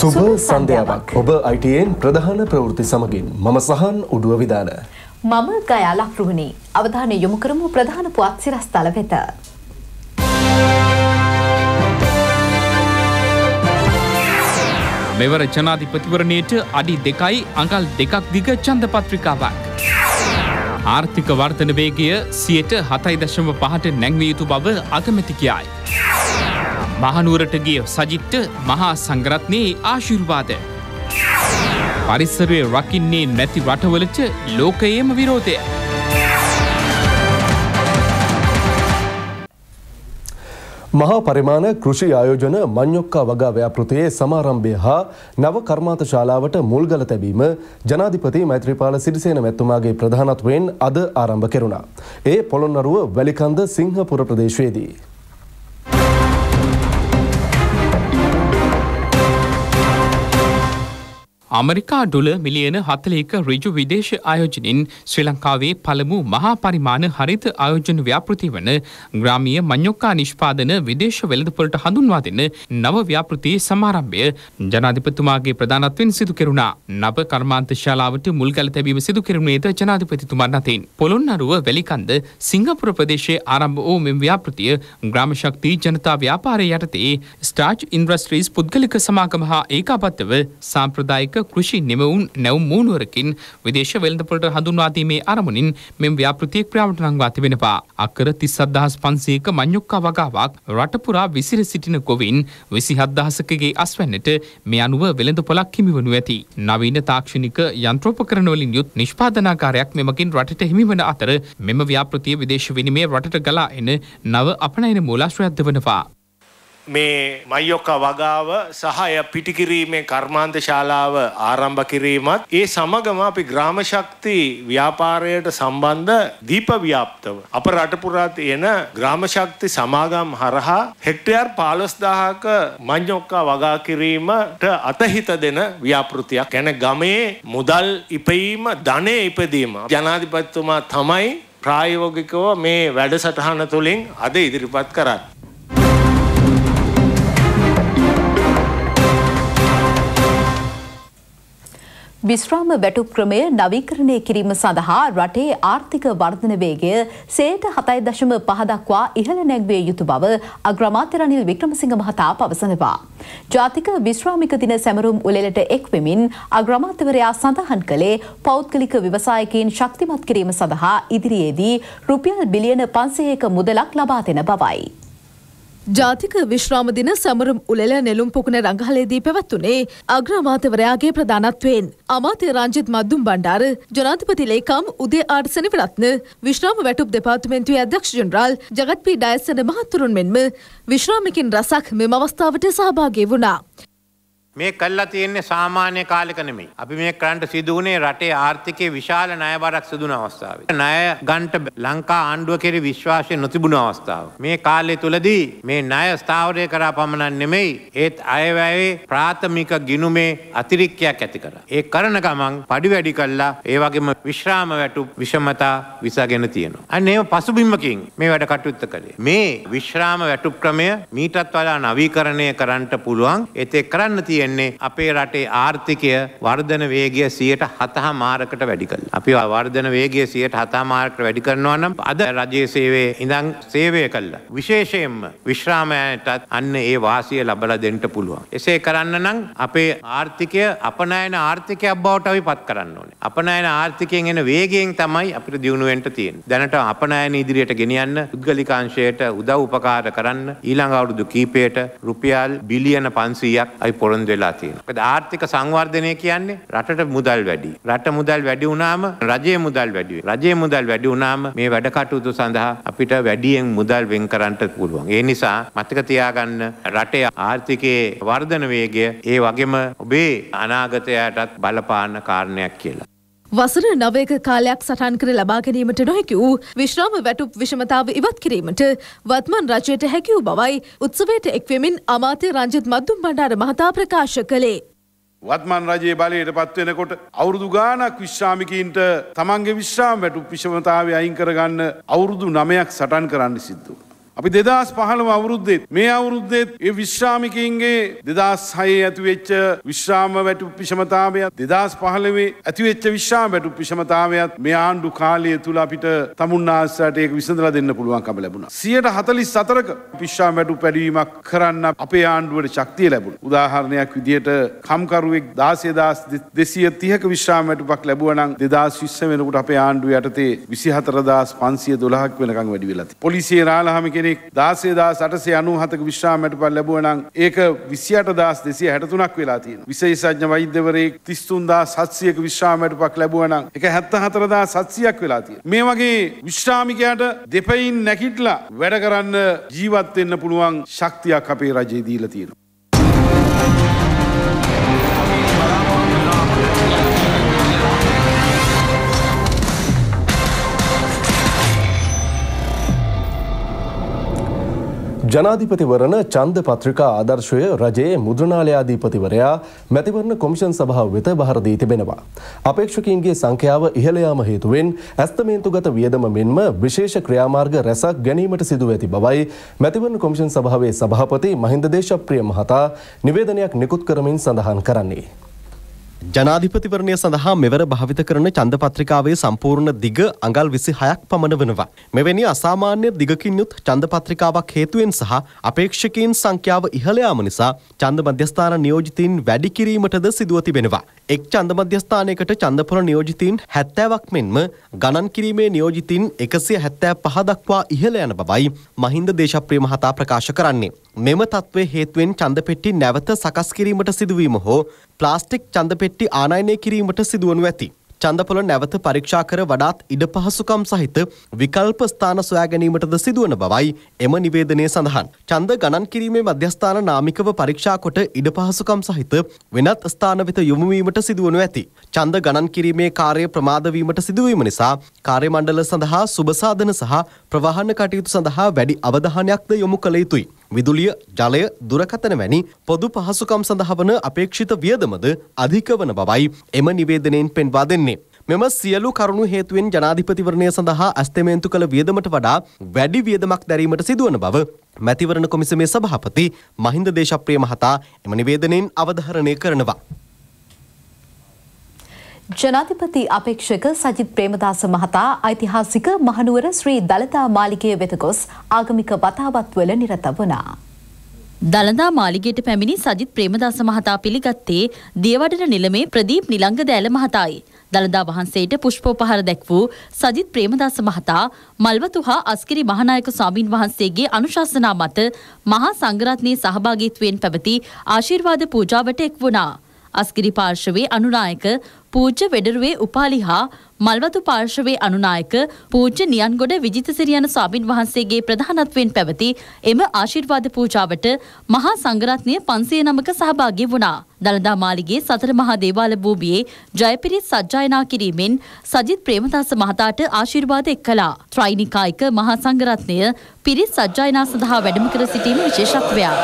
සුබ සන්ධ්‍යාවක් ඔබ අයිටයෙන් ප්‍රධාන ප්‍රවෘත්ති සමගින් මම සහන් උඩුව විධාන. මම ගයා ලක්රුහණි අවධානය යොමු කරමු ප්‍රධාන පුවත් සිරස්තල වෙත. මෙවර ජනාධිපතිවරණයට අඩි දෙකයි අඟල් දෙකක් දිග චන්ද පත්‍රිකාවක්. ආර්ථික වර්තන වේගය සියට හතයි දශම පහට නැංවිය යුතු බව අගමැති කියයි. මහනුවරට ගිය සජිත්ට මහා සංගරත්නයේ ආශිර්වාද. පරිසරය රකින්නේ නැති රටවලට ලෝකයේම විරෝධය. මහා පරිමාණ කෘෂි ආයෝජන මංයොක්කා වගා ව්‍යාපෘතියේ සමාරම්භය හා නව කර්මාත ශාලාවට මුල්ගල තැබීම ජනාධිපති මෛත්‍රීපාල සිරිසේන මැත්තුමාගේ ප්‍රධානත්වයෙන් අද ආරම්භ කෙරුණා. ඒ පොළොන්නරුව වැලිකන්ද සිංහපුර ප්‍රදේශයේදී. අමරිකා ඩොල මිලියන හතලේක රිජු විදේශ ආයෝජනින් ශ්‍රී ලංකාවේ පළමු මහා පරිමාණ හරිත ආයෝජන ව්‍යාපෘති වන ග්‍රාමිය මංයොක්කා නිෂ්පාදන විදේශ වෙළඳපොලට හඳුන්වා දෙන නව ව්‍යාපෘතියේ සමාරම්භය ජනාධිපතිතුමාගේ ප්‍රධානත්වයෙන් සිදු කෙරුණා. නව කර්මාන්ත ශාලාවට මුල්ගල තැබීම සිදු කෙරුණේද ජනාධිපතිතුමන් අතින්. පොළොන්නරුව වැලිකන්ද සිංගපුර ප්‍රදේශයේ ආරම්භ වූ මෙම ව්‍යාපෘතිය ග්‍රාම ශක්ති ජනතා ව්‍යාපාරය යටතේ ස්ටාච් ඉන්ද්‍රස්ට්‍රීස් පුද්ගලික සමාගම හා ඒකාබද්ධව සාම්ප්‍රදායික කෘෂි නිමවුන් නැවුම් මූුණුවරකින් විදේශ වෙළඳපොලට හඳුන්වාදීමේ අරමුණින් මෙම ව්‍යාපෘතිය ක්‍රියාවට නංවා තිබෙනවා. අක්කර තිස් අදහස් පන්සේක මංයොක්කා වගාවක් රටපුරා විසිර සිටින ගොවින් විසි හද්දහසකගේ අස්වැන්නට මේ අනුව වෙළඳ පොලක් හිමිවනු ඇති. නවීන තාක්ෂණික යන්ත්‍රෝපකරනවලින් යුත් නිෂ්පාදනාකාරයක් මෙමකින් රටට හිමිවන අතර මෙම ව්‍යාපෘතිය විදේශ විනිමේ රටට ගලා එන නව අපනයන මූලාශ්‍රයක්ද වනවා. මේ මයියොක්කා වගාව සහය පිටිකිරීමේ කර්මාන්ත ශාලාව ආරම්භ කිරීමත් ඒ සමගම අපි ග්‍රාම ශක්ති ව්‍යාපාරයට සම්බන්ධ දීප ව්‍යාප්තව අප රටපුරා තියෙන ග්‍රාම ශක්ති සමාගම් හරහා හෙක්ටයාර් පාලොස්දාහක මං්ඥොක්කා වගා කිරීමට අතහිත දෙන ව්‍යාපෘතියක් ගැන ගමේ මුදල් ඉපීම ධනය ඉපදීම ජනාධිපත්තුමා තමයි ප්‍රායෝගිකව මේ වැඩසටහන තුළින් අද ඉදිරිපත් කරන්න. විශ්‍රාම වැටුප් ක්‍රමය නවීකරණය කිරීම සඳහා රටේ ආර්ථික වර්ධන වේගය සේට හතයි දශම පහදක්වා ඉහළ නැග්විය යුතු බව අග්‍රමාත්‍ය රනිල් වික්‍රමසිංහ මහතා පවසනවා. ජාතික විශ්‍රාමික දින සැමරුම් උළෙලට එක්වෙමින් අග්‍රමාත්‍යවරයා සඳහන් කළේ පෞද්ගලික ව්‍යවසායකයින් ශක්තිමත් කිරීම සඳහා ඉදිරියේදී රුපියල් බිලියන පන්සයක මුදලක් ලබා දෙන බවයි. ජාතික විශ්‍රාම දින සමරුම් උලෙල නෙළුම් පොකුණ රංගහලේදී පැවැත්වුණේ අග්‍රාමාත්‍යවරයාගේ ප්‍රධානත්වයෙන්. අමාත්‍ය රංජිත් මද්දුම් බණ්ඩාර ජනාධිපති ලේකම් උදේ ආර්සන විරත්න විශ්‍රාම වැටුප් දෙපාර්තමේන්තුවේ අධ්‍යක්ෂ ජනරාල් ජගත් පී ඩයසන මහතුරුන් මෙන්ම විශ්‍රාමිකින් රසක් මෙම අවස්ථාවට සහභාගී වුණා. මේ කල්ලා තියෙන්නේ සාමාන්‍ය කාලෙක නෙමෙයි. අපි මේ කරන්ට සිදුවනේ රටේ ආර්ථිකයේ විශාල ණයබරක් සිදුන අවස්ථාවේ. ණය ගන්ට ලංකා ආණ්ඩුව කෙරෙහි විශ්වාසය නොතිබුණු අවස්ථාව. මේ කාලය තුලදී මේ ණය ස්ථාවරය කරා පමණක් නෙමෙයි ඒත් අයවැයේ ප්‍රාථමික ගිණුමේ අතිරික්තයක් ඇති කරා. ඒ කරන ගමන් පඩි වැඩි කළා ඒ වගේම විශ්‍රාම වැටුප් විෂමතා විසගෙන තියෙනවා. අන්න ඒව පසුබිම්මකින් මේ වැඩ කටයුත්ත කළේ. මේ විශ්‍රාම වැටුප් ක්‍රමය මීටත් වඩා නවීකරණය කරන්නට පුළුවන්. ඒත් කරන්න තියෙන තියෙන්නේ අපේ රටේ ආර්ථිකය වර්ධන වේගය සියයට හතහා මාරකට වැඩි කළ. අපි වර්ධන වේගේ සියයට හතා මාරකට වැඩි කරනවා නම් අද රජයේ සේවේ ඉඳං සේවය කල්ලා. විශේෂයෙන්ම විශ්‍රාමයටත් අන්න ඒ වාසිය ලබල දෙන්ට පුළුවන්. එසේ කරන්න නම් අපේ ආර්ථිකය අපනෑන ආර්ථිකයක් බවට අපි පත් කරන්න ඕනේ. අපනෑන ආර්ථිකයෙන් එන වේගෙන් තමයි අපිට දියුණුවෙන්ට තියෙන. දැනට අපනෑන ඉදිරියට ගෙනියන්න උද්ගලිකාංශයට උදව් උපකාර කරන්න ඊළඟ අවුරුදු කීපයට රුපියල් බිලියන පන්සීයක් අයි පොරොන්දු වෙලා තියෙනවා. ආර්ථික සංවර්ධනය කියන්නේ රටට මුදල් වැඩි. රට මුදල් වැඩි වුණාම රජයේ මුදල් වැඩි වෙනවා. රජයේ මුදල් වැඩි වුණාම මේ වැඩ කටයුතු සඳහා අපිට වැඩියෙන් මුදල් වෙන් කරන්නට පුළුවන්. ඒ නිසා මතක තියාගන්න රටේ ආර්ථිකයේ වර්ධන වේගය ඒ වගේම ඔබේ අනාගතයටත් බලපාන කාරණයක් කියලා. වසර නවයක කාලයක් සටන් කර ලබා ගැනීමට නොහැකි වූ විශ්‍රාම වැටුප් විෂමතාව ඉවත් කිරීමට වත්මන් රජයට හැකි වූ බවයි උත්සවයට එක්වෙමින් අමාත්‍ය රංජිත් මද්දුම් බණ්ඩාර මහතා ප්‍රකාශ කළේ. වත්මන් රජයේ බලයට පත්වෙනකොට අවුරුදු ගානක් විශ්‍රාමිකීන්ට තමන්ගේ විශ්‍රාම වැටු විෂමතාවය අයින් කරගන්න අවුරුදු නමයක් සටන් කරන්න සිද්ධ. අපි දෙදස් පහළම අවුරුද්දෙත් මේ අවුරුද්දෙත් ඒ විශ්‍රාමිකයින්ගේ දෙදස් හයේ ඇතිවෙච්ච විශ්‍රාම වැටු පිෂමතාවයක් දෙදස් පහළවේ ඇතිවෙච්ච විශ්‍රාම වැටු පිෂමතාවයක් මේ ආණ්ඩු කාලය තුළ අපිට තමුන්නාසට ඒක විසඳලා දෙන්න පුළුවන්කම ලැබුණා. සියයට හතලිස් සතරක විශ්‍රාම වැටු පැඩවීමක් කරන්න අපේ ආණ්ඩුවට ශක්තිය ලැබුණ. උදාහරණයක් විදියට කම්කරුවෙක් දාසේදස් දෙසිය තියක විශ්‍රාම වැටුපක් ලැබුවනම් දෙදස් විශ්ස වෙනකට අපේ ආණ්ඩුව යටතේ විසි හතරදස් පන්සිය දොළහක් වෙනකං වැඩි වෙලති. පොලිසිේ රාලහම කෙනෙක් දාසේදා සටසේ අනු හතක විශ්‍රාමයට පල් ලැබුවනං ඒක විසියට දස් දෙසිය හැටතුනක් වෙලා තියෙන. විශේෂඥ වෛද්‍යවරයෙක් තිස්තුන්දා සත්සියක විශ්‍රාමයට පක් ලැබුවනං එක හැත්ත හතරදා සත්සියක් වෙලා තිය. මේ වගේ විශ්‍රාමිකයට දෙපයින් නැකිටලා වැඩ කරන්න ජීවත්වෙන්න පුළුවන් ශක්තියක් අපේ රජයේ දීල තියෙන. ජනාධිපතිවරණ චන්ද පත්‍රිකා ආදර්ශය රජයේ මුද්‍රණාලයාධීපතිවරයා මැතිවරණ කොමිෂන් සභාව වෙත බහර දී තිබෙනවා. අපේක්ෂකයින්ගේ සංඛ්‍යාව ඉහළ යාම හේතුවෙන් ඇස්තමේන්තුගත වියදම මෙන්ම විශේෂ ක්‍රියාමාර්ග රැසක් ගැනීමට සිදුව ඇති බවයි මැතිවරණ කොමිෂන් සභාවේ සභාපති මහින්ද දේශප්‍රිය මහතා නිවේදනයක් නිකුත් කරමින් සඳහන් කරන්නේ. ජනාධිපතිවරණය සඳහා මෙවර භාවිත කරන චන්දපත්‍රිකාවේ සම්පූර්ණ දිග අඟල් විසි හයක් පමණ වනවා. මෙවැනි අසාමාන්‍ය දිගකින් යුත් චන්දපත්‍රිකාවක් හේතුවෙන් සහ අපේක්ෂකයින් සංඛ්‍යාව ඉහළයාම නිසා චන්ද මධ්‍යස්ථාන නියෝජිතීන් වැඩි කිරීමටද සිදුව තිබෙනවා. එක් චන්ද මධ්‍යස්ථානයකට චන්දපොල නියෝජිතීන් හැත්තෑවක් මෙන්ම ගණන් කිරීමේ නියෝජිතීන් එකසිය හැත්තෑ පහ දක්වා ඉහළ යන බවයි මහින්ද දේශප්‍රිය මහතා ප්‍රකාශ කරන්නේ. මෙම තත්ත්වය හේතුවෙන් චන්දපෙට්ටි නැවත සකස් කිරීමට සිදුවීම හෝ ප්ලාස්ටික් චන්දපෙට්ටි ආනයනය කිරීමට සිදුවනු ඇති. චන්දපොල නැවත පරීක්ෂා කර වඩාත් ඉඩ පහසුකම් සහිත විකල්ප ස්ථාන සොයා ගැනීමටද සිදුවන බවයි එම නිවේදනය සඳහන්. චන්ද ගණන් කිරීමේ මධ්‍යස්ථාන නාමිකව පරීක්ෂා කොට ඉඩ පහසුකම් සහිත වෙනත් ස්ථාන වෙත යොමුවීමට සිදුවනු ඇති. චන්ද ගණන් කිරීමේ කාර්ය ප්‍රමාදවීමට සිදුවීම නිසා කාර්ය මණ්ඩල සඳහා සුබසාධන සහ ප්‍රවාහන කටයුතු සඳහා වැඩි අවධානයක්ද යොමු කළ යුතුයි. විදුලිය ජලය දුරකතන වැනි පොදු පහසුකම් සඳහා වන අපේක්ෂිත වියදමද අධික වන බවයි එම නිවේදනයෙන් පෙන්වා දෙන්නේ. මෙම සියලු කරුණු හේතුවෙන් ජනාධිපතිවරණය සඳහා ඇස්තමේන්තු කළ වියදමට වඩා වැඩි වියදමක් දැරීමට සිදුවන බව මැතිවරණ කොමිසමේ සභාපති මහින්ද දේශප්‍රිය මහතා එම නිවේදනයෙන් අවධහරණය කරනවා. ජනාධිපති අපේක්ෂක සජිත් ප්‍රේමදාස මහතා ඓතිහාසික මහනුවර ශ්‍රී දළදා මාලිගය වෙත ගොස් ආගමික වතාවත්වල නිරත වුණා. දළදා මාලිගයට පැමිණි සජිත් ප්‍රේමදාස මහතා පිළිගත්තේ දියවඩන නිලමේ ප්‍රදීප් නිලංග දෑල මහතායි. දළදා වහන්සේට පුෂ්පෝපහාර දැක් වූ සජිත් ප්‍රේමදාස මහතා මල්වතු හා අස්කිරි මහනායක ස්වාමීන් වහන්සේගේ අනුශාසනා මත මහා සංඝරත්නයේ සහභාගීත්වයෙන් පැවති ආශිර්වාද පූජාවට එක් වුණා. අස්කිරි පාර්ශවයේ අනුනායක පූජ්‍ය වෙඩරුවේ උපාලි හා මල්වතු පාර්ශවයේ අනුනායක පූජ්‍ය නියන්ගොඩ විජිතසිරි යන ස්වාමින් වහන්සේගේ ප්‍රධානත්වයෙන් පැවති එම ආශිර්වාද පූජාවට මහා සංඝරත්නය 500 නමක සහභාගී වුණා. දළදා මාලිගේ සතර මහා දේවාල භූමියේ ජයපිරිත් සජ්ජායනා කිරීමෙන් සජිත් ප්‍රේමදාස මහතාට ආශිර්වාද එක් කළා. ත්‍රිනිකායික මහා සංඝරත්නය පිරිත් සජ්ජායනා සඳහා වැඩම කර සිටීම විශේෂත්වයක්.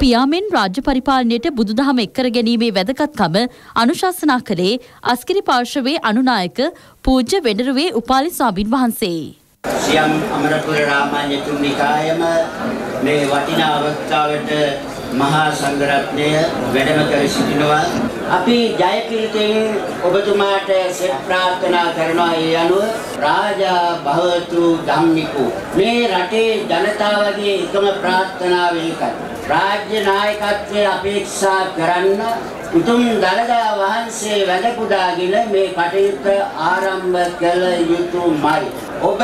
පියාමෙන් රාජ්‍ය පරිපාලනයට බුදුදහම එක්කර ගැනීමේ වැදගත්කම අනුශාසනා කළේ අස්කිරි පාර්ශවයේ අනුනායක පූජ්‍ය වෙඩරුවේ උපාලි ස්වාමින් වහන්සේ. සියම් අමරපුර රාමාන්‍යතුන් නිකායම මේ වටිනා අවස්ථාවට මහා සංඝරත්නය වැඩම කර සිටිනවා. අපි ජයකිරීතෙන් ඔබතුමාට සෙත් ප්‍රාර්ථනා කරනවා ඒ අනුව රාජා භවතු ධම්මිකෝ මේ රටේ ජනතාවගේ එකම ප්‍රාර්ථනාව ඒකයි. රාජ්‍ය නායකත්වයේ අපේක්ෂා කරන්න උතුම් දළදා වහන්සේ වැඩ පුදාගෙන මේ කටයුත්ත ආරම්භ කළ යුතුමයි. ඔබ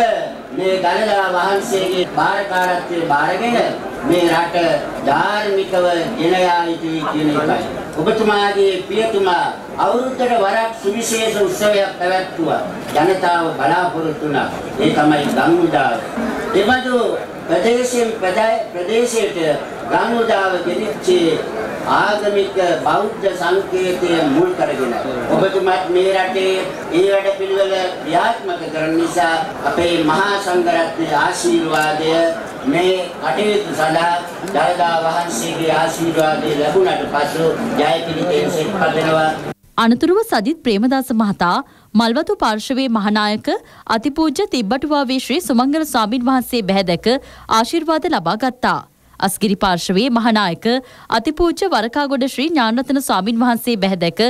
මේ දළදා වහන්සේගේ බාරකාරත්වයේ බාරගෙන මේ රට ධාර්මිකව ගෙන යා යුතුයි කියන එකයි. ඔබතුමාගේ පියතුමා අවුරුද්දට වරක් සුවිශේෂ උත්සවයක් පැවැත්වුවා. ජනතාව බලාපොරොත්තු වුණා. ඒ තමයි ගංගුදාව. එබඳු ප්‍රදේශයෙන් ප්‍රදේශයට ගංගුදාව ගෙනිච්චේ ආගමික බෞද්ධ සංකේතය මුල් කරගෙන ඔබතුමාත් මේ රටේ ඒ වැඩ පිළිවෙල ක්‍රියාත්මක කරන නිසා අපේ මහා සංඝරත්නයේ ආශිර්වාදය මේ කටයුතු සඳහා දළදා වහන්සේගේ ආශිර්වාදය ලැබුණට පසු ජයපිරිතෙන් සිත් පදනවා අනතුරුව සජිත් ප්‍රේමදාස මහතා මල්වතු පාර්ශවයේ මහනායක අතිපූජ්‍ය තිබ්බටුවාවේ ශ්‍රී සුමංගල ස්වාමින් වහන්සේ බැහැදැක ආශිර්වාද ලබා ගත්තා. අස්ගිරි පාර්ශවයේ මහනායක අතිපූජ්‍ය වරකාගොඩ ශ්‍රී ඥානරතන ස්වාමින් වහන්සේ බැහැදැක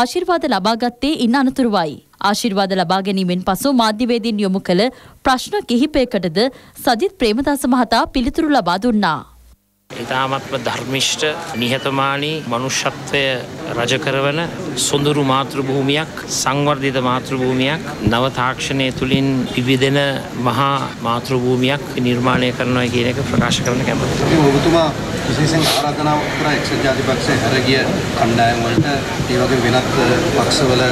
ආශිර්වාද ලබා ගත්තේ ඉන් අනතුරුවයි. ආශිර්වාද ලබා ගැනීමෙන් පසු මාධ්‍යවේදීන් යොමු කළ ප්‍රශ්න කිහිපයකටද සජිත් ප්‍රේමදාස මහතා පිළිතුරු ලබා දුන්නා. ඉතාමත්ම ධර්මිෂ්ට නිහතමානී මනුෂ්‍යත්වය රජ කරවන සොඳුරු මාතෘභූමියක් සංවර්ධිත මාතෘභූමියක් නව තාක්ෂණය තුළින් පිවිදෙන මහා මාතෘභූමියක් නිර්මාණය කරනවා කියන එක ප්‍රකාශ කරන කැමති. ඔබතුමා විශේෂයෙන් ආරාධනාව කරා එක්සත් ජාතිපක්ෂයේ හැරගිය කණ්ඩායම් වලට ඒ වගේ වෙනත් පක්ෂවල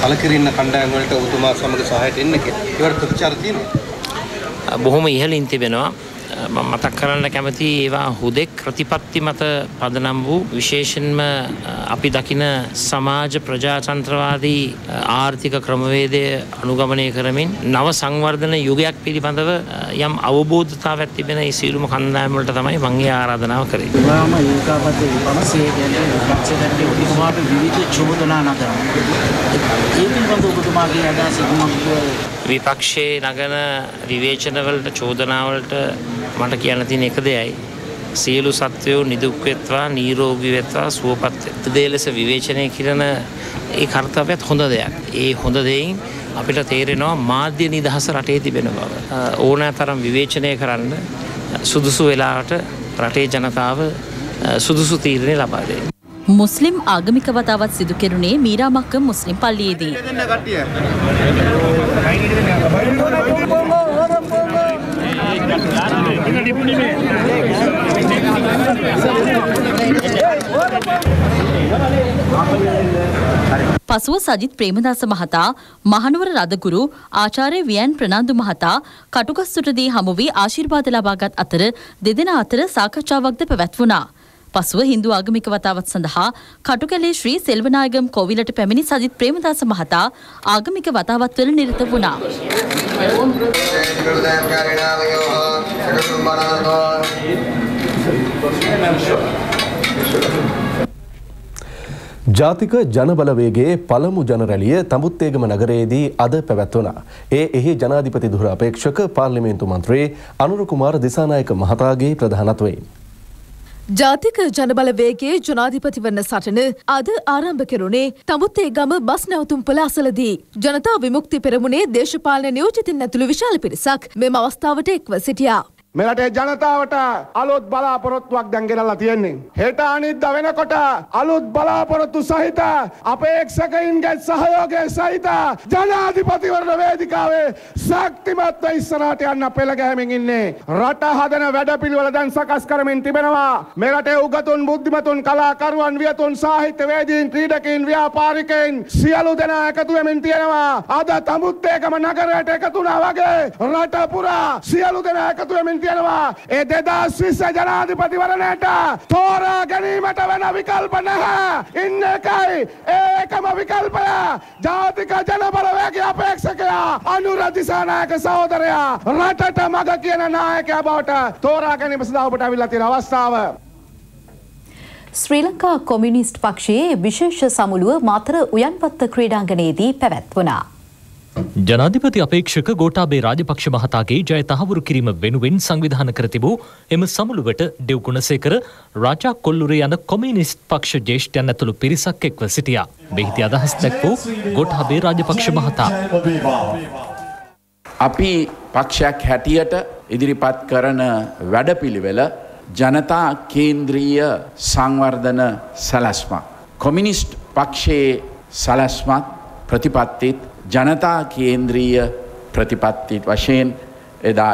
කලකිරින්න කණ්ඩායම් වලට ඔබතුමා සමග සහායට එන්න කියලා. ඒවට ප්‍රතිචාර තියෙනවා. බොහොම ඉහළින් තිබෙනවා. මතක් කරන්න කැමති ඒවා හුදෙක් ප්‍රතිපත්ති මත පදනම් වූ විශේෂෙන්ම අපි දකින සමාජ ප්‍රජාතන්ත්‍රවාදී ආර්ථික ක්‍රමවේදය අනුගමනය කරමින් නව සංවර්ධන යුගයක් පිළිබඳව යම් අවබෝධතාවක් තිබෙන ඒ සියලුම කණ්ඩායම් වලට තමයි මම ඒ ආරාධනාව කරේ. ඔබාම ඒකාබද්ධ විපක්ෂයේ කියන්නේ විපක්ෂයට ඔබතුමාට විවිධ චෝදනා නගනවා. ඒ පිළිබඳව ඔබතුමාගේ අදහස විපක්ෂයේ නගන විවේචනවලට චෝදනාවලට මට කියන්න තියෙන එක දෙයයි. සියලු සත්වයෝ නිදුක් වෙත්වා නීරෝගී වෙත්වා සුවපත් වෙත්වා. දේ ලෙස විවේචනය කරන ඒ කර්තව්‍යත් හොඳ දෙයක්. ඒ හොඳ දෙයින් අපිට තේරෙනවා මාධ්‍ය නිදහස රටේ තිබෙන බව. ඕනෑ තරම් විවේචනය කරන්න සුදුසු වෙලාවට රටේ ජනතාව සුදුසු තීරණය ලබා දෙයි. මුස්ලිම් ආගමික වතාවත් සිදු කෙරුණේ මීරාමක්කම් මුස්ලිම් පල්ලියේදී. පසුව සජිත් ප්‍රේමදාස මහතා මහනුවර රදගුරු ආචාර්ය වියන් ප්‍රනාන්දු මහතා කටුගස්සුටදී හමු වී ආශිර්වාද ලබාගත් අතර දෙදෙනා අතර සාකච්ඡාවක්ද පැවැත්වුණා. පසුව හින්දු ආගමික වතාවත් සඳහා කටුකැලේ ශ්‍රී සෙල්වනායගම් කෝවිලට පැමිණි සජිත් ප්‍රේමදාස මහතා ආගමික වතාවත්වල නිරත වුණා. ජාතික ජනබලවේගේ පළමු ජනරැලිය තමුත්තේගම නගරයේදී අද පැවැත්වනා. ඒ එහි ජනාධිපති දුර අපේක්ෂක පාර්ලිමේන්තු මන්ත්‍රයේ අනුරකුමාර දිසානායක මහතාගේ ප්‍රධානත්වයෙන්. ජාතික ජනබලවේගේ ජනාධිපති වන්න සටන අද ආරම්භ කෙරුණේ තමුත්තේ ගම බස් නැවතුම්පල අසලදී. ජනතා විමුක්ති පෙරමුණේ දේශපාලන නියෝජිතින් ඇතුළු විශාල පිරිසක් මෙම අවස්ථාවට එක්ව සිටියා. මෙරටේ ජනතාවට අලුත් බලාපොරොත්තුවක් දැන් ගෙනල්ලා තියෙන්නේ. හෙට අනිද්දා වෙනකොට අලුත් බලාපොරොත්තු සහිත අපේක්ෂකයින්ගේ සහයෝගය සහිත ජනාධිපතිවරණ වේදිකාවේ ශක්තිමත්ව ඉස්සරහට යන්න පෙළ ගැහෙමින් ඉන්නේ. රට හදන වැඩපිළිවෙල දැන් සකස් කරමින් තිබෙනවා. මෙරටේ උගතුන් බුද්ධිමතුන් කලාකරුවන් වියතුන් සාහිත්‍යවේදීන් ක්‍රීඩකයින් ව්‍යාපාරිකයින් සියලු දෙනා එකතු වෙමින් තියෙනවා. අද තමුත්තේකම නගරයට එකතු වුණා වගේ රට පුරා සියලු දෙනා එකතු වෙමින් තියෙනවා. ඒ දෙදස් විස්ස ජනාධිපතිවරණයට තෝරා ගැනීමට වෙන විකල්ප නැහැ. ඉන්න එකයි ඒකම විකල්පය. ජාතික ජනබලවේගේ අපේක්ෂකයා අනුර දිසානායක සහෝදරයා රටට මග කියන නායකයා බවට තෝරා ගැනීම සඳහා ඔබට අවිල්ලා තියෙන අවස්ථාව. ශ්‍රී ලංකා කොමියුනිස්ට් පක්ෂයේ විශේෂ සමුළුව මාතර උයන්පත්ත ක්‍රීඩාංගණයේදී පැවැත්වුණා. ජනාධිපති අපේක්ෂක ගෝටාබේ රාජපක්ෂ මහතාගේ ජය තහවුරු කිරීම වෙනුවෙන් සංවිධාන කර තිබූ එම සමුළුවට දෙව්ගුණසේකර රාජා කොල්ලුරේ යන කොමියුනිස්ට් පක්ෂ ජේෂ්ඨයන් ඇතුළු පිරිසක් එක්ව සිටියා. මෙහිදී අදහස් දැක්වූ ගෝඨාබේ රාජපක්ෂ මහතා. අපි පක්ෂයක් හැටියට ඉදිරිපත් කරන වැඩපිළිවෙල ජනතා කේන්ද්‍රීය සංවර්ධන සැලැස්මක්. කොමිනිස්ට් පක්ෂයේ සැලැස්මත් ප්‍රතිපත්තිත් ජනතා කේන්ද්‍රීය ප්‍රතිපත්තිට වශයෙන් එදා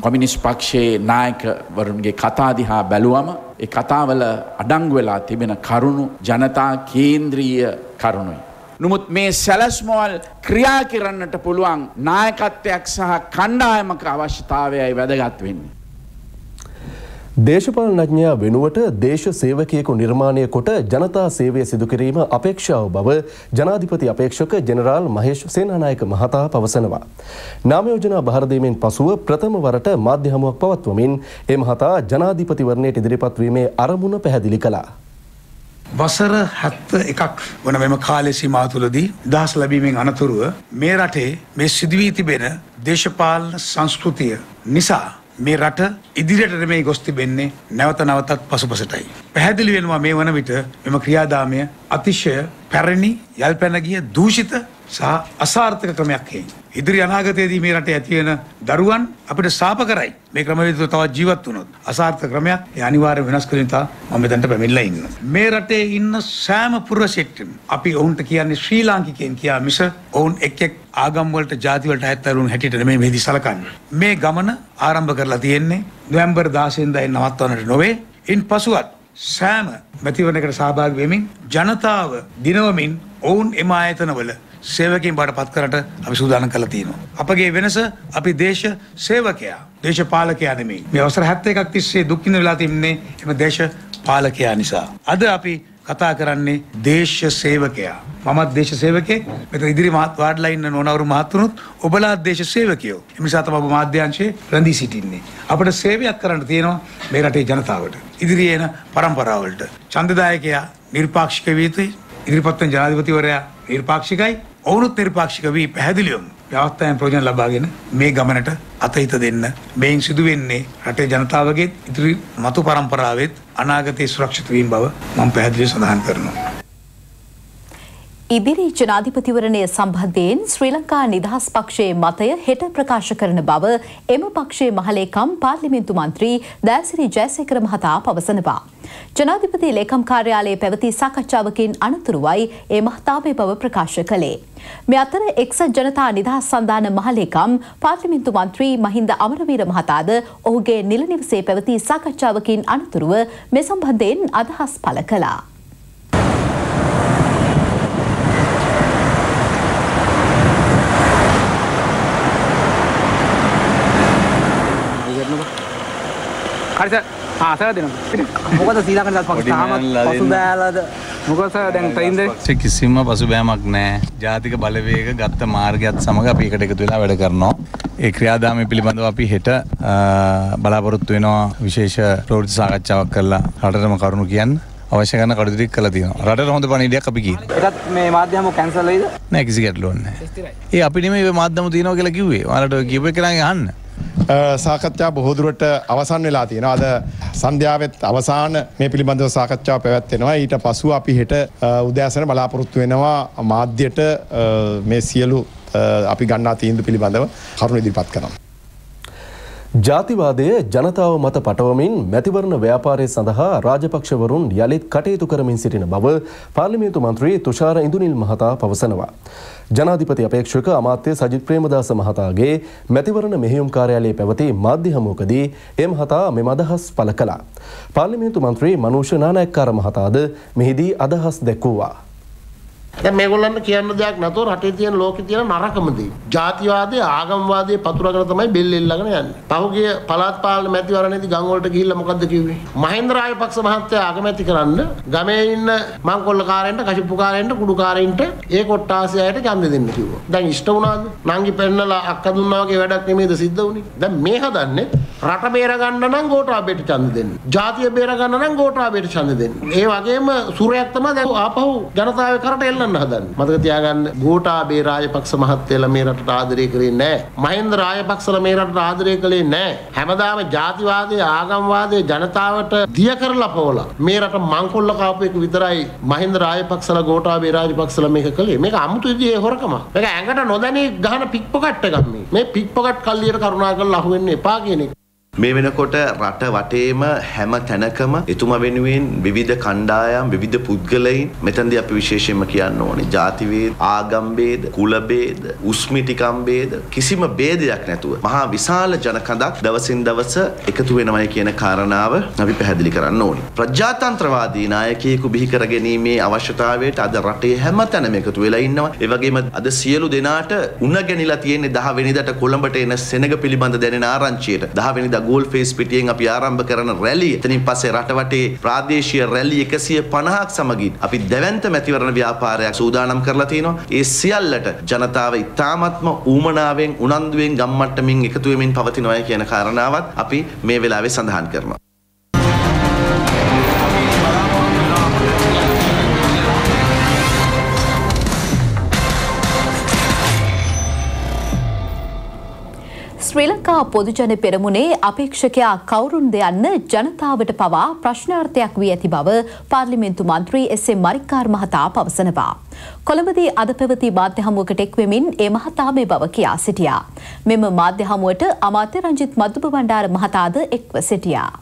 කොමිනිස් පක්ෂයේ නායකවරුන්ගේ කතාදිහා බැලුවම ඒ කතාවල අඩංගු වෙලා තිබෙන කරුණු ජනතා කේන්ද්‍රීය කරුණුයි. නමුත් මේ සැලස්මෝල් ක්‍රියා කරන්නට පුළුවන් නායකත්වයක් සහ කණ්ඩායමක අවශ්‍යතාවයයි වැදගත් වෙන්නේ. දේශපාලනඥයා වෙනුවට දේශ සේවකයෙකු නිර්මාණය කොට ජනතා සේවය සිදුකිරීම අපේක්ෂාව බව ජනාධිපති අපේක්ෂක ජෙනරාල් මහේෂ් සේනානායක මහතා පවසනවා. නාමයෝජනා බහරදීමෙන් පසුව ප්‍රථම වරට මාධ්‍ය හමුවක් පවත්වමින් ඒ මහතා ජනාධිපතිවරණයට ඉදිරිපත්වීමේ අරමුණ පැහැදිලි කළා. වසර හැත්ත එකක් වන මෙම කාලය සීමා තුළදී දහස් ලැබීමෙන් අනතුරුව මේ රටේ මේ සිදුවී තිබෙන දේශපාලන සංස්කෘතිය නිසා මේ රට ඉදිරියට නෙමෙයි ගොස් තිබෙන්නේ නැවත නැවතත් පසුපසටයි. පැහැදිලි වෙනවා මේ වන විට මෙම ක්‍රියාදාමය අතිශය පැරණි යල්පැන ගිය දූෂිත සහ අසාර්ථක ක්‍රමයක් හේයි. ඉදිරි අනාගතයේදී මේ රටේ ඇති වෙන දරුවන් අපිට සාප කරයි. මේ ක්‍රමවේදය තවත් ජීවත් වුණොත් අසාර්ථක ක්‍රමයක් ඒ අනිවාර්ය වෙනස් කරන තා මම මෙතනට පැමිණලා ඉන්නවා. මේ රටේ ඉන්න සෑම පුරවැසියෙක්ටම අපි ඔවුන්ට කියන්නේ ශ්‍රී ලාංකිකයන් කියා මිස ඔවුන් එක් එක් ආගම් වලට ජාති වලට ඇත්තරුන් හැටියට නෙමෙයි මෙහිදී සලකන්නේ. මේ ගමන ආරම්භ කරලා තියෙන්නේ නොවැම්බර් 16 වෙනිදා නවත්වන්නට නොවේ. ඉන් පසුවත් සෑම මැතිවරණයකට සහභාගී වෙමින් ජනතාව දිනවමින් ඔවුන් එම ආයතනවල සේවකයින් බවට පත් කරට අපි සූදානම් කරලා තියෙනවා. අපගේ වෙනස අපි දේශ සේවකයා, දේශපාලකයා නෙමෙයි. මේ අවසර 71ක් තිස්සේ දුක් විඳ වෙලා තින්නේ එම දේශපාලකයා නිසා. අද අපි කතා කරන්නේ දේශ සේවකයා. මමත් දේශ සේවකයෙක්. මෙතන ඉදිරි මහත් වාඩිලා ඉන්න නොනවරු මහත්තුනුත් ඔබලා දේශ සේවකයෝ. ඒ නිසා තමයි ඔබ මාධ්‍යාංශයේ රැඳී සිටින්නේ. අපිට සේවයක් කරන්න තියෙනවා මේ රටේ ජනතාවට. ඉදිරියේ එන පරම්පරාවලට. ඡන්දදායකයා නිර්පාක්ෂික විය යුතුයි. ඉදිරිපත් වෙන ජනාධිපතිවරයා නිර්පාක්ෂිකයි. ඔවුනුත් නිර්පාක්ෂික වී පැහැදිලිවම ව්‍යවස්ථාවෙන් ප්‍රයෝජන ලබාගෙන මේ ගමනට අතහිත දෙන්න මේන් සිදු වෙන්නේ රටේ ජනතාවගේ ඉදිරි මතු පරම්පරාවෙත් අනාගතයේ සුරක්ෂිත වීම බව මම පැහැදිලිව සඳහන් කරනවා. ඉදිරි ජනාධිපතිවරණය සම්බන්ධයෙන් ශ්‍රී ලංකා නිදහස් පක්ෂයේ මතය හෙට ප්‍රකාශ කරන බව එම පක්ෂයේ මහලේකම් පාර්ලිමේන්තු මන්ත්‍රී දෑසිරි ජයසේකර මහතා පවසනවා. ජනාධිපති ලේකම් කාර්යාලයේ පැවති සාකච්ඡාවකින් අනතුරුවයි ඒ මහතා මේ බව ප්‍රකාශ කළේ. මේ අතර එක්සත් ජනතා නිදහස් සන්ධාන මහලේකම් පාර්ලිමේන්තු මන්ත්‍රී මහින්ද අමරවීර මහතාද ඔහුගේ නිල නිවසේ පැවති සාකච්ඡාවකින් අනතුරුව මේ සම්බන්ධයෙන් අදහස් පළ කළා. හරිස ආසර දෙනවා මොකද ශ්‍රී ලංකන් දස් පක්ෂ තාමත් පසු බෑලද මොකද දැන් තයින්ද කිසිම පසුබෑමක් නෑ ජාතික බලවේග ගත්ත මාර්ගයත් සමඟ අපි එකට එකතු වෙලා වැඩ කරනවා ඒ ක්‍රියාදාමය පිළිබඳව අපි හෙට බලාපොරොත්තු වෙනවා විශේෂ ප්‍රවෘත්ති සාකච්ඡාවක් කරලා රටටම කරුණු කියන්න අවශ්‍ය කරන කටයුතු ටික කරලා තියෙනවා. රටට හොඳ පණිවිඩයක් අපි කියනවා. ඒකත් මේ මාධ්‍යම කැන්සල් වෙයිද? නෑ කිසි ගැටලුවක් නෑ. ඒ අපි නෙමෙයි මේ මාධ්‍යම තියෙනවා කියලා කිව්වේ. ඔයාලට කියපු නම් අහන්න. සාකච්ඡා බොහෝදුරට අවසන් වෙලා තියෙන අද සන්ධ්‍යාවත් අවසාන මේ පිළිබඳව සාකච්ඡාව පැවැත්වෙනවා ඊට පසුව අපි හෙට උදෑසන බලාපොරොත්තු වෙනවා මාධ්‍යයට මේ සියලු අපි ගන්නා තීන්දු පිළිබඳව කරුණු ඉදිරිපත් කරනවා. ජාතිවාදය ජනතාව මත පටවමින් මැතිවරණ ව්‍යාපාරය සඳහා රාජපක්ෂවරුන් යළිත් කටයුතු කරමින් සිටින බව පාර්ලිමේන්තු මන්ත්‍රී තුෂාර ඉඳුනිල් මහතා පවසනවා. ජනාධිපති අපේක්ෂක අමාත්‍ය සජිත් ප්‍රේමදාස මහතාගේ මැතිවරණ මෙහෙයුම් කාර්යාලයේ පැවති මාධ්‍ය හමුවකදී ඒ මහතා මෙම අදහස් පළ කළා. පාර්ලිමේන්තු මන්ත්‍රී මනූෂ නානායක්කාර මහතාද මෙහිදී අදහස් දැක්වුවා. දැන් මේගොල්ලන්ට කියන්න දෙයක් නැතුව රටේ තියෙන ලෝකේ තියෙන නරකම දේ. ජාතිවාදයේ ආගම්වාදයේ පතුරගෙන තමයි බෙල් එල්ලගෙන යන්නේ. පහුගිය පළාත් පාලන මැතිවරණයේදී ගම් වලට ගිහිල්ලා මොකද්ද කිව්වේ? මහින්ද රාජපක්ෂ මහත්තයා අගමැති කරන්න ගමේ ඉන්න මංකොල්ලකාරයන්ට, කසිප්පුකාරයන්ට, කුඩුකාරයන්ට ඒ කොට්ටාසය අයට ඡන්දෙ දෙන්න කිව්වා. දැන් ඉෂ්ට වුණාද? නංගි පෙන්නලා අක්ක දුන්නා වගේ වැඩක් නෙමෙයිද සිද්ධ වුනේ? දැන් මේ හදන්නේ රට බේර ගන්න නම් ගෝඨාභයට ඡන්ද දෙන්න. ජාතිය බේර ගන්න නම් ගෝඨාභයට ඡන්ද දෙන්න. ඒ වගේම සුරයක් තමයි දැන් ආපහු ජනතාවේ කරට එල්ලන්න හදන්නේ. මතක තියාගන්න ගෝඨාභය රාජපක්ෂ මහත්තයලා මේ රටට ආදරය කරේ නැහැ. මහින්ද රාජපක්ෂලා මේ රටට ආදරය කළේ නැහැ. හැමදාම ජාතිවාදයේ ආගම්වාදයේ ජනතාවට දිය කරලා පොවලා මේ රට මංකොල්ල කාපු එක විතරයි මහින්ද රාජපක්ෂලා ගෝඨාභය රාජපක්ෂලා මේක කළේ. මේක අමුතු විදිහේ හොරකම. මේක ඇඟට නොදැනී ගහන පික් පොකට් එකක් මේ. මේ පික් පොකට් කල්ලියට කරුණාකරලා අහුවෙන්න එපා කියන එක. මේ වෙනකොට රට වටේම හැම තැනකම එතුමා වෙනුවෙන් විවිධ කණ්ඩායම් විවිධ පුද්ගලයින් මෙතනදී අපි විශේෂයෙන්ම කියන්න ඕනේ. ජාතිවේද ආගම්භේද කුලභේද උස්මිටිකම්භේද කිසිම ભેදයක් නැතුව මහා විශාල ජනකඳක් දවසින් දවස එකතු වෙනවයි කියන කාරණාව අපි පැහැදිලි කරන්න ඕනේ. ප්‍රජාතන්ත්‍රවාදී නායකයෙකු බිහි කර ගැනීමේ අවශ්‍යතාවයට අද රටේ හැම තැනම එකතු වෙලා ඉන්නවා. ඒ වගේම අද සියලු දෙනාට උණ ගැනිලා තියෙන්නේ 10 වෙනිදාට කොළඹට එන සෙනග පිළිබඳ දැනෙන ආරංචියට. 10 වෙනිදා ගෝල් ෆේස් පිටියෙන් අපි ආරම්භ කරන රැලිය එතනින් පස්සේ රට වටේ ප්‍රාදේශීය රැලි 150ක් සමගින් අපි දැවැන්ත මැතිවරණ ව්‍යාපාරයක් සූදානම් කරලා තිනවා. ඒ සියල්ලට ජනතාව ඉතාමත්ම ඌමනාවෙන් උනන්දුවෙන් ගම්මට්ටමින් එකතු වෙමින් පවතිනවා කියන කාරණාවත් අපි මේ වෙලාවේ සඳහන් කරනවා. ශ්‍රී ලංකා පොදුජන පෙරමුණේ අපේක්ෂකයා කවුරුන්ද යන්න ජනතාවට පවා ප්‍රශ්නාර්ථයක් වී ඇති බව පාර්ලිමේන්තු මන්ත්‍රී එස්.එම්. මරික්කාර් මහතා පවසනවා. කොළඹදී අද පැවති මාධ්‍ය හමුවකට එක්වෙමින් ඒ මහතා මේ බව කියා සිටියා. මෙම මාධ්‍ය හමුවට අමාත්‍ය රංජිත් මදුබ බණ්ඩාර මහතාද එක්ව සිටියා.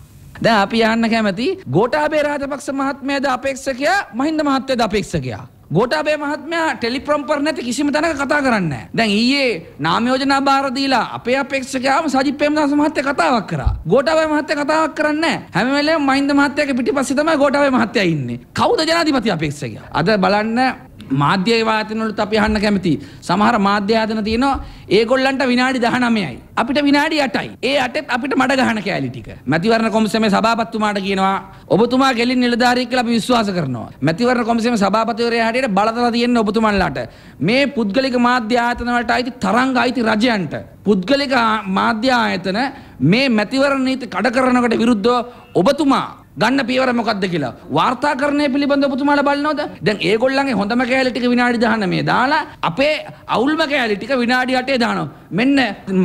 දැන් අපි යන්න කැමති ගෝඨාභය රාජපක්ෂ මහත්මයාද අපේක්ෂකයා මහින්ද මහත්තයාද අපේක්ෂකයා ගෝඨාභය මහත්මයා ටෙලිප්‍රොම්පර් නැති කිසිම තැනක කතා කරන්නේ නැහැ. දැන් ඊයේ නාම යෝජනා බාර දීලා අපේ අපේක්ෂකයාම සජිත් ප්‍රේමදාස මහත්තයා කතාවක් කරා. ගෝඨාභය මහත්තයා කතාවක් කරන්නේ නැහැ. හැම වෙලේම මහින්ද මහත්තයාගේ පිටිපස්සේ තමයි ගෝඨාභය මහත්තයා ඉන්නේ. කවුද ජනාධිපති අපේක්ෂකයා? අද බලන්න මාධ්‍ය වාතන වලට අපි අහන්න කැමති. සමහර මාධ්‍ය ආයතන තියෙනවා ඒගොල්ලන්ට විනාඩි 19යි. අපිට විනාඩි 8යි. ඒ 8ෙත් අපිට මඩ ගහන කෑලි ටික. මැතිවරණ කොමිසමේ සභාපතිතුමාට කියනවා ඔබතුමා ගෙලින් නිලධාරියෙක් කියලා අපි විශ්වාස කරනවා. මැතිවරණ කොමිසමේ සභාපතිවරයා හැටියට බලතල තියෙන ඔබතුමන්ලාට මේ පුද්ගලික මාධ්‍ය ආයතන වලට අයිති තරංග අයිති රජයන්ට පුද්ගලික මාධ්‍ය ආයතන මේ මැතිවරණ නීති කඩ කරනකට විරුද්ධව ඔබතුමා ගන්න පියවර මොකක්ද කියලා වාර්තාකරණය පිළිබඳ ඔබතුමාලා බලනවද දැන් ඒගොල්ලන්ගේ හොඳම කෑලි ටික විනාඩි 19 දාලා අපේ අවුල්ම කෑලි ටික විනාඩි 8 දානවා මෙන්න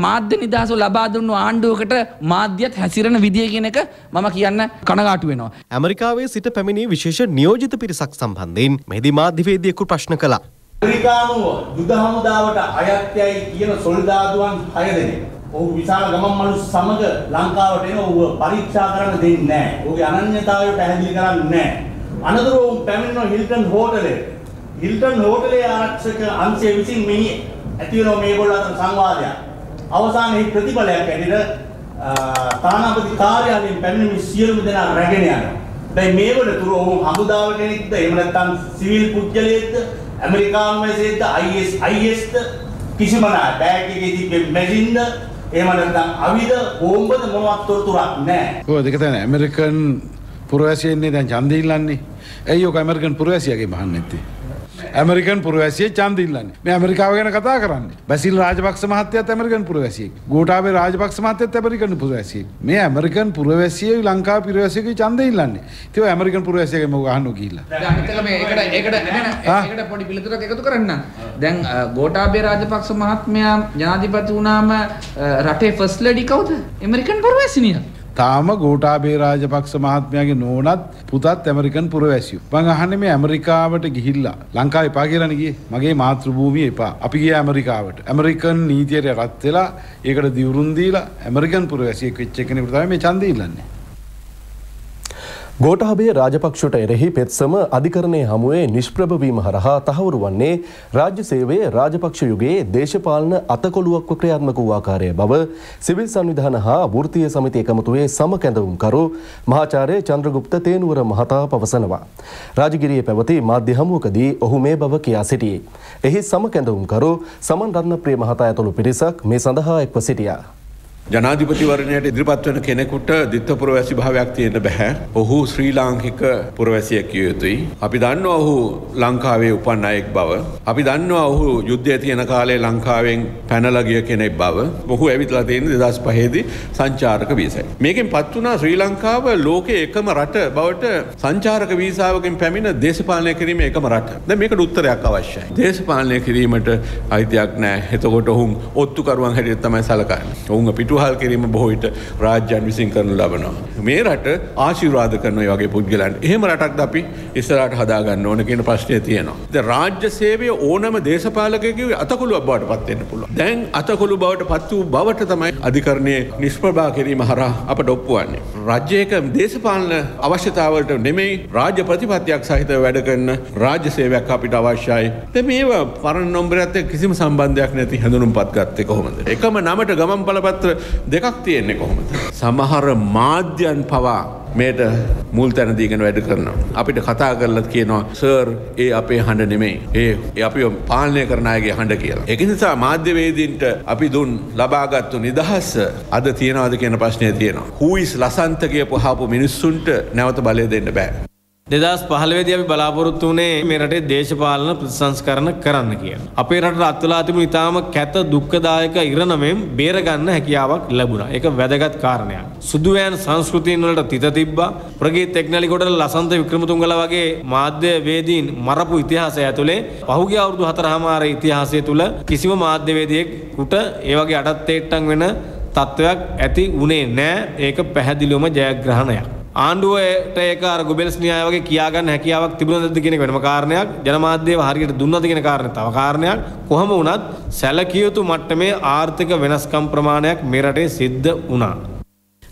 මාධ්‍ය නිදහස ලබා දුන්නු ආණ්ඩුවකට මාධ්‍යත් හැසිරෙන විදිය කියන එක මම කියන්න කනගාටු වෙනවා ඇමරිකාවේ සිට පැමිණි විශේෂ නියෝජිත පිරිසක් සම්බන්ධයෙන් මෙහිදී මාධ්‍යවේදියෙකු ප්‍රශ්න කළා. ඇමරිකානුව යුද හමුදාවට අයත්යයි කියන සොල්දාදුවන් හය දෙනෙක්. ඔහු විශාල ගමන් මනුස්ස සමග ලංකාවට එන ඔහුව පරීක්ෂා කරන්න දෙන්නේ නැහැ. ඔහුගේ අනන්‍යතාවය පැහැදිලි කරන්නේ නැහැ. අනතුරු ඔවුන් පැමිණෙන හිල්ටන් හෝටලේ. හිල්ටන් හෝටලේ ආරක්ෂක අංශය විසින් මෙහි ඇති වෙන මේගොල්ලෝ අතර සංවාදයක්. අවසානයේ ප්‍රතිඵලයක් ඇටියට තානාපති කාර්යාලයෙන් පැමිණෙන සියලුම දෙනා රැගෙන යනවා. දැන් මේ වනතුරු ඔවුන් හමුදාව කෙනෙක්ද එහෙම නැත්නම් සිවිල් පුද්ගලයෙක්ද ඇමරිකානු මැසේජ්ද IS ISද කිසිම නෑ බෑග් එකේ තිබෙන මැෂින්ද එහෙම නැත්නම් අවිද බෝම්බද මොනවත් තොරතුරක් නෑ. ඔය දෙක තමයි ඇමරිකන් පුරවැසියන්නේ දැන් ඡන්දය ඉල්ලන්නේ. ඇයි ඔක ඇමරිකන් පුරවැසියගේ මහන්නේ නැත්තේ? ඇමරිකන් පුරවැසිය ඡන්ද ඉල්ලන්නේ. මේ ඇමරිකාව ගැන කතා කරන්නේ. බැසිල් රාජපක්ෂ මහත්තයාත් ඇමරිකන් පුරවැසියෙක්. ගෝඨාභය රාජපක්ෂ මහත්තයාත් ඇමරිකන් පුරවැසියෙක්. මේ ඇමරිකන් පුරවැසිය ලංකාව පුරවැසියගේ ඡන්ද ඉල්ලන්නේ. ඉතින් ඔය ඇමරිකන් පුරවැසියගේ මොකක් අහන්න ගිහිල්ලා. දැන් අනිත් එක මේ ඒකට ඒකට ඒකට පොඩි පිළිතුරක් එකතු කරන්න. දැන් ගෝඨාභය රාජපක්ෂ මහත්මයා ජනාධිපති වුණාම රටේ ෆස්ට් ලේඩි කවුද? ඇමරිකන් පුරවැසිනිය. තාම ගෝඨාභය රාජපක්ෂ මහත්මයාගේ නෝනත් පුතත් ඇමරිකන් පුරවැසියෝ. මං අහන්නේ මේ ඇමරිකාවට ගිහිල්ලා ලංකාව එපා කියලානේ ගියේ. මගේ මාතෘභූමිය එපා. අපි ගියා ඇමරිකාවට. ඇමරිකන් නීතියට රත් වෙලා ඒකට දිවුරුම් දීලා ඇමරිකන් පුරවැසියෙක් වෙච්ච කෙනෙකුට තමයි මේ ඡන්දය ඉල්ලන්නේ. ගෝටාබේ රාජපක්ෂට එරෙහි පෙත්සම අධිකරණය හමුවේ නිෂ්ප්‍රභවීම හරහා තහවුරු වන්නේ රාජ්‍ය සේවය රාජපක්ෂ යුගයේ දේශපාලන අතකොළුවක්ව ක්‍රියාත්මක වූ ආකාරය බව සිවිල් සංවිධාන හා වෘත්තීය සමිති එකමුතුවේ සමකැඳවුම්කරු මහාචාර්ය චන්ද්‍රගුප්ත තේනුවර මහතා පවසනවා. රාජගිරියේ පැවති මාධ්‍ය හමුවකදී ඔහු මේ බව කියා සිටියේ. එහි සමකැඳවුම්කරු සමන් රත්නප්‍රිය මහතා ඇතුළු පිරිසක් මේ සඳහා එක්ව සිටියා. ජනාධිපතිවරණයට ඉදිරිපත් වෙන කෙනෙකුට දිත්ත පුරවැසි භාවයක් තියෙන්න බැහැ. ඔහු ශ්‍රී ලාංකික පුරවැසියෙක් කිය යුතුයි. අපි දන්නවා ඔහු ලංකාවේ උපන් අයෙක් බව. අපි දන්නවා ඔහු යුද්ධය තියෙන කාලේ ලංකාවෙන් පැනලා ගිය කෙනෙක් බව. ඔහු ඇවිත්ලා තියෙන්නේ 2005 දී සංචාරක වීසයි. මේකෙන් පත් වුණා ශ්‍රී ලංකාව ලෝකයේ එකම රට බවට සංචාරක වීසාවකින් පැමිණ දේශපාලනය කිරීමේ එකම රට. දැන් මේකට උත්තරයක් අවශ්‍යයි. දේශපාලනය කිරීමට අයිතියක් නැහැ. එතකොට ඔවුන් ඔත්තුකරුවන් හැටියට තමයි සලකන්නේ. ඔවුන් පිටු පිටුහල් කිරීම බොහෝවිට රාජ්‍යන් විසින් කරන ලබනවා. මේ රට ආශිර්වාද කරන වගේ පුද්ගලන් එහෙම රටක් අපි ඉස්සරට හදාගන්න ඕන කියන ප්‍රශ්නය තියෙනවා. ද රාජ්‍ය සේවය ඕනම දේශපාලකයකගේ අතකොළු බවට පත්වෙන්න පුළුව. දැන් අතකොළු බවට පත් වූ බවට තමයි අධිකරණය නිෂ්ප්‍රභා කිරීම හර අප ඩොප්පුවන්නේ. රජ්‍යයක දේශපාලන අවශ්‍යතාවලට නෙමෙයි රාජ්‍ය ප්‍රතිපත්තියක් සහිත වැඩ කරන රාජ්‍ය සේවයක් අපිට අවශ්‍යයි. ද මේවා පරණ නොම්බරඇත්ත කිසිම සම්බන්ධයක් නැති හැඳුනුම් පත් ගත්තේ කොහොමද. එකම නමට ගමන් පලපත්‍ර දෙකක් තියෙන්නේ කොහොමද. සමහර මාධ්‍යයන් පවා මේට මුල් තැනදීගෙන වැඩ කරනවා. අපිට කතා කරලත් කියනවා සර් ඒ අපේ හඬ නෙමෙයි. ඒ ඒ අපි පාලනය කරනයගේ හඬ කියලා. එක නිසා මාධ්‍යවේදීන්ට අපි දුන් ලබාගත්තු නිදහස්ස අද තියෙනවාද කියන ප්‍රශ්නය තියෙනවා. හූයිස් ලසන්ත කියපු හාපු මිනිස්සුන්ට නැවත බලය දෙන්න බෑ. දෙදස් පහළවෙදී අපි බලාපොරොත්තු වනේ මේ රටේ දේශපාලන ප්‍රතිසංස්කරණ කරන්න කිය. අපේ රට අත්වලා තිබුණ ඉතාම කැත දුක්කදායක ඉරණමෙන් බේරගන්න හැකියාවක් ලැබුණ එක වැදගත් කාරණයක්. සුදුවෑන් සංස්කෘතියන් වලට තිත තිබ්බා ප්‍රගේ තෙක්නලිකොට ලසන්ත වික්‍රමතුන්ගල වගේ මාධ්‍ය වේදීන් මරපු ඉතිහාසය ඇතුළේ පහුගේ අවුරුදු හතර හමාර ඉතිහාසය තුළ කිසිම මාධ්‍යවේදයෙකුට ඒවගේ අඩත්තේට්ටන් වෙන තත්ත්වයක් ඇති වනේ නෑ ඒක පැහැදිලිවම ජයග්‍රහණයක්. ආණ්ඩුවට ඒක අර ගොබෙල්ස් න්‍යාය වගේ කියාගන්න හැකියාවක් තිබුණද කියන වෙනම කාරණයක් ජනමාධ්‍යව හරියට දුන්නද කියන කාරණය තව කාරණයක් කොහොම වුණත් සැලකිය යුතු මට්ටමේ ආර්ථික වෙනස්කම් ප්‍රමාණයක් මේ රටේ සිද්ධ වුණා.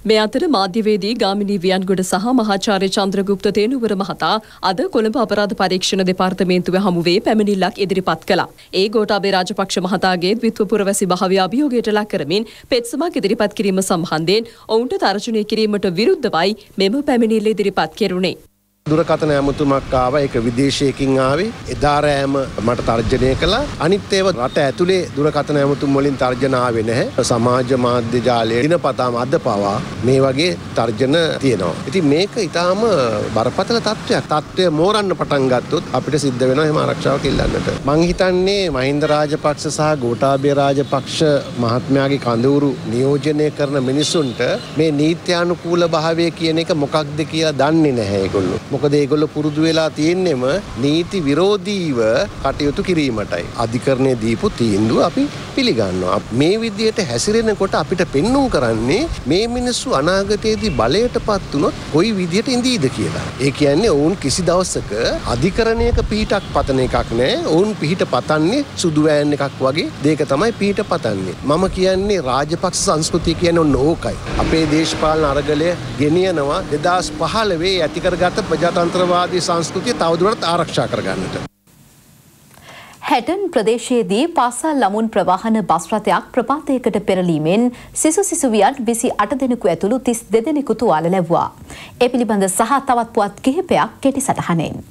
මේ අතර මාධ්‍යවේදී ගාමිණී වියන්ගොඩ සහ මහාචාර්ය චන්ද්‍රගුප්ත තේනුවර මහතා අද කොළඹ අපරාධ පරීක්ෂණ දෙපාර්තමේන්තුව හමුවේ පැමිණිල්ලක් ඉදිරිපත් කළා. ඒ ගෝඨාභය රාජපක්ෂ මහතාගේ ද්විත්ව පුරවැසි භාව්‍ය අභියෝගයට ලක් කරමින් පෙත්සමක් ඉදිරිපත් කිරීම සම්බන්ධයෙන් ඔවුන්ට තර්ජනය කිරීමට විරුද්ධවයි මෙම පැමිණිල්ල ඉදිරිපත් කෙරුණේ. දුරකථන ඇමතුමක් ආව ඒක විදේශයකින් ආවේ. එදා රෑම මට තර්ජනය කළා. අනිත් ඒවා රට ඇතුලේ දුරකථන ඇමතුම් වලින් තර්ජන ආවේ නැහැ. සමාජ මාධ්‍ය ජාලයේ දිනපතාම අද පවා මේ වගේ තර්ජන තියෙනවා. ඉතින් මේක ඊටාම බරපතල තත්ත්වයක්. තත්ත්වය මෝරන්න පටන් ගත්තොත් අපිට සිද්ධ වෙනවා එහෙම ආරක්ෂාවක් ඉල්ලන්නට. මං හිතන්නේ මහින්ද රාජපක්ෂ සහ ගෝඨාභය රාජපක්ෂ මහත්මයාගේ කඳවුරු නියෝජනය කරන මිනිසුන්ට මේ නීත්‍යානුකූල භාවය කියන එක මොකක්ද කියලා දන්නේ නැහැ ඒගොල්ලෝ. මොකද ඒගොල්ල පුරුදු වෙලා තියෙන්නෙම නීති විරෝධීව කටයුතු කිරීමටයි. අධිකරණය දීපු තීන්දුව අපි පිළිගන්නවා. මේ විදියට හැසිරෙනකොට අපිට පෙන්නුම් කරන්නේ මේ මිනිස්සු අනාගතයේදී බලයට පත් වුණොත් කොයි විදියට ඉඳීද කියලා. ඒ කියන්නේ ඔවුන් කිසි දවසක අධිකරණයක පිහිටක් පතන එකක් නෑ. ඔවුන් පිහිට පතන්නේ සුදු වෑන් එකක් වගේ දෙයක තමයි පිහිට පතන්නේ. මම කියන්නේ රාජපක්ෂ සංස්කෘතිය කියන්නේ ඔන්න ඕකයි. අපේ දේශපාලන අරගලය ගෙනියනවා 2015 ඇති කරගත ප්‍රජාතන්ත්‍රවාදී සංස්කෘතිය තවදුරටත් ආරක්ෂා කරගන්නට. හැටන් ප්‍රදේශයේදී පාසල් ළමුන් ප්‍රවාහන බස් රථයක් ප්‍රපාතයකට පෙරලීමෙන් සිසු සිසුවියන් විසි අට දෙනෙකු ඇතුළු තිස් දෙදෙනෙකු තුවාල ලැබවා. ඒ පිළිබඳ සහ තවත් පුවත් කිහිපයක් කෙටි සටහනෙන්.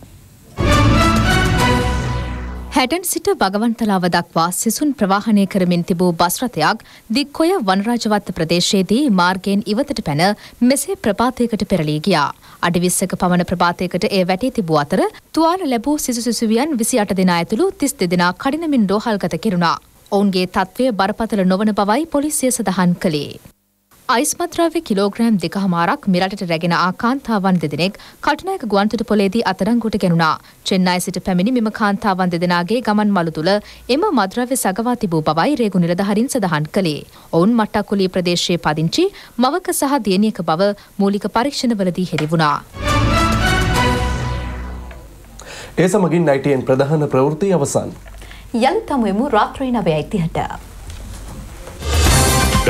හැටන් සිට භගවන්තලාව දක්වා සිසුන් ප්‍රවාහනය කරමින් තිබූ බස්රථයක් දික්කොය වනරාජවත්ත ප්‍රදේශයේදී මාර්ගයෙන් ඉවතට පැන මෙසේ ප්‍රපාතයකට පෙරලී ගියා. අඩිවිස්සක පමණ ප්‍රපාතයකට ඒ වැටී තිබූ අතර තුවාල ලැබූ සිසු සිසුවියන් විසි අට දෙනා ඇතුළු තිස් දෙදෙනා කඩිනමින් රෝහල්ගත කෙරුණා. ඔවුන්ගේ තත්ත්වය බරපතල නොවන බවයි පොලිසිය සඳහන් කළේ. අයිස්මත්‍රාව්‍ය කිලෝග්‍රෑම් දෙකහමාරක් මෙරටට රැගෙන ආ කාන්තාවන් දෙදෙනෙක් කටුනායක ගුවන්තොට පොලේදී අතරංගුට ගෙනුණා. චෙන්නයි සිට පැමිණි මෙම කාන්තාවන් දෙදෙනාගේ ගමන් මළු තුළ එම මද්‍රව්‍ය සගවා තිබූ බවයි රේගු නිලධහරින් සඳහන් කළේ. ඔවුන් මට්ටක්කුලී ප්‍රදේශයේ පදිංචි මවක සහ දියණියක බව මූලික පරීක්ෂණවලදී හෙළිවුණා. ඒ සමගින් නයිටන් ප්‍රධාන ප්‍රවෘත්ති අවසන්. යළිත් හමුවෙමු රාත්‍රී නවයයි තිහට.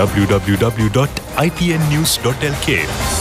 www.itnnews.lk